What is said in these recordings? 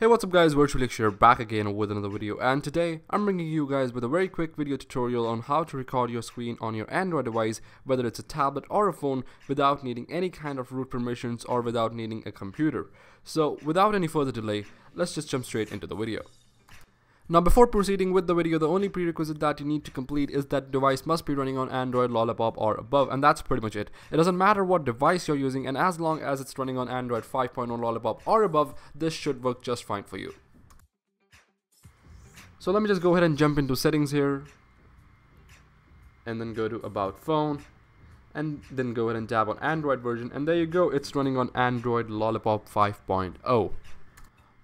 Hey what's up guys, VirtuallyAkshay here back again with another video and today I'm bringing you guys with a very quick video tutorial on how to record your screen on your Android device whether it's a tablet or a phone without needing any kind of root permissions or without needing a computer. So without any further delay, let's just jump straight into the video. Now before proceeding with the video, the only prerequisite that you need to complete is that device must be running on Android Lollipop or above and that's pretty much it. It doesn't matter what device you're using and as long as it's running on Android 5.0 Lollipop or above, this should work just fine for you. So let me just go ahead and jump into settings here and then go to about phone and then go ahead and tap on Android version and there you go, it's running on Android Lollipop 5.0.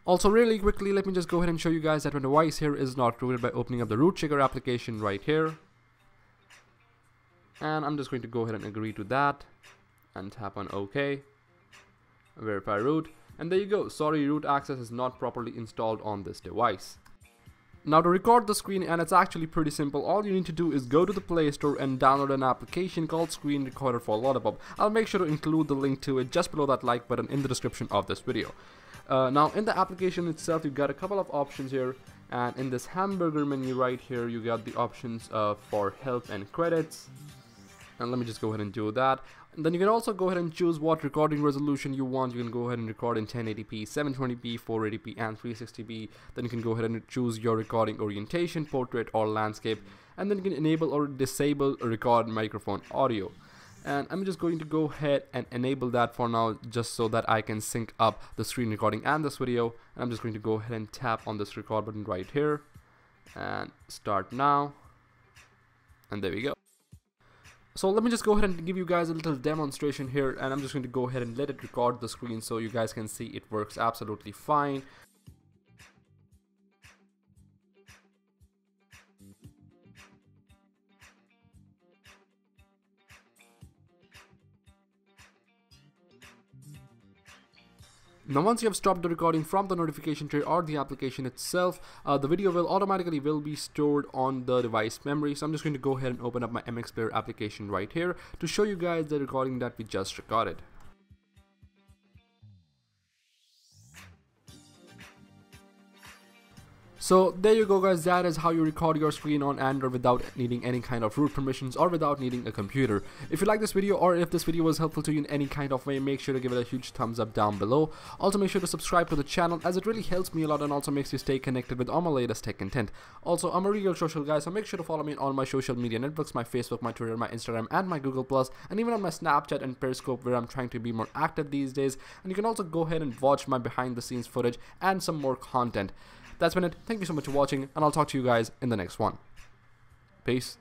Also really quickly let me just go ahead and show you guys that my device here is not rooted by opening up the root checker application right here. And I'm just going to go ahead and agree to that and tap on OK. Verify root and there you go. Sorry root access is not properly installed on this device. Now to record the screen and it's actually pretty simple all you need to do is go to the play store and download an application called screen recorder for Lollipop. I'll make sure to include the link to it just below that like button in the description of this video. Uh, now in the application itself you've got a couple of options here and in this hamburger menu right here you got the options uh, for help and credits and let me just go ahead and do that and then you can also go ahead and choose what recording resolution you want. You can go ahead and record in 1080p 720p 480p and 360p then you can go ahead and choose your recording orientation portrait or landscape. And then you can enable or disable record microphone audio. And I'm just going to go ahead and enable that for now just so that I can sync up the screen recording and this video. And I'm just going to go ahead and tap on this record button right here. And start now. And there we go so let me just go ahead and give you guys a little demonstration here and I'm just going to go ahead and let it record the screen so you guys can see it works absolutely fine Now once you have stopped the recording from the notification tray or the application itself, uh, the video will automatically will be stored on the device memory. So I'm just going to go ahead and open up my MX Player application right here to show you guys the recording that we just recorded. So there you go guys, that is how you record your screen on Android without needing any kind of root permissions or without needing a computer. If you like this video or if this video was helpful to you in any kind of way, make sure to give it a huge thumbs up down below. Also make sure to subscribe to the channel as it really helps me a lot and also makes you stay connected with all my latest tech content. Also, I'm a real social guy, so make sure to follow me on all my social media networks, my Facebook, my Twitter, my Instagram, and my Google+, and even on my Snapchat and Periscope where I'm trying to be more active these days. And you can also go ahead and watch my behind the scenes footage and some more content. That's been it. Thank you so much for watching, and I'll talk to you guys in the next one. Peace.